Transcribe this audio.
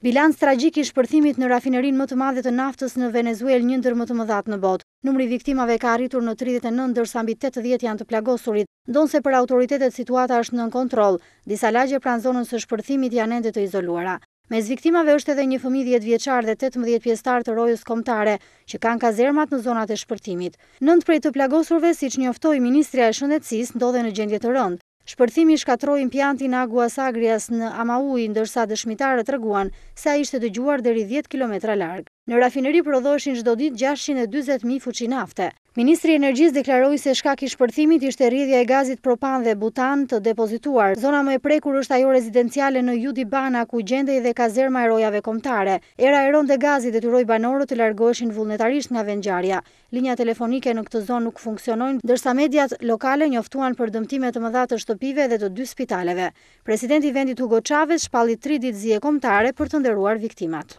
Bilanc tragjik i shpërthimit në rafinerinë më të madhe të naftës në Venezuelë, një ndër më të mëdhatë në botë. Numri i viktimave ka arritur në tridhjetë e nëntë ndërsa mbi tetëdhjetë janë të plagosurit. Ndonëse për autoritetet situata është nën kontroll, disa lagje pranë zonës së shpërthimit janë ende të izoluara. Mes viktimave është edhe një fëmijë dhjetë vjeçar dhe tetëmbëdhjetë pjesëtarë të rojës kombëtare që kanë kazermat në zonat e shpërthimit. Nëntë prej të plagosurve, siç njoftoi ministria e Shëndetësisë, ndodhen në gjendje të rëndë. Shpërthimi shkatërroi impiantin Aguas Agrias në Amaui, ndërsa dëshmitarët treguan se ai ishte dëgjuar deri dhjetë kilometra larg. Në rafineri prodhoheshin çdo ditë gjashtëqind e dyzet mijë fuçi nafte. Ministri i Energjisë deklaroi se shkak i shpërthimit ishte rrjedhja e gazit propan dhe butan të depozituar. Zona më e prekur është ajo rezidenciale në Judibana, ku gjendej dhe kazerma e rojave kombëtare. Era e rëndë e gazit detyroi banorët të largoheshin vullnetarisht nga vendngjarja. Linjat telefonike në këtë zonë nuk funksionojnë, ndërsa mediat lokale njoftuan për dëmtime të mëdha të shtëpive dhe të dy spitaleve. Presidenti i vendit Hugo Chavez shpalli tri ditë zie kombëtare për të nderuar viktimat.